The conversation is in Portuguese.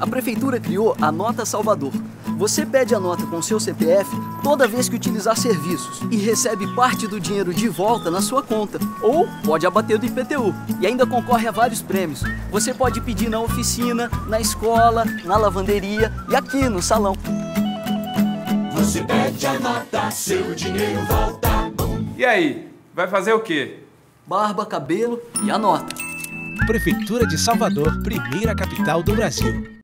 A prefeitura criou a Nota Salvador. Você pede a nota com seu CPF toda vez que utilizar serviços e recebe parte do dinheiro de volta na sua conta. Ou pode abater do IPTU e ainda concorre a vários prêmios. Você pode pedir na oficina, na escola, na lavanderia e aqui no salão. Você pede a nota, seu dinheiro volta. E aí, vai fazer o quê? Barba, cabelo e a nota. Prefeitura de Salvador, primeira capital do Brasil.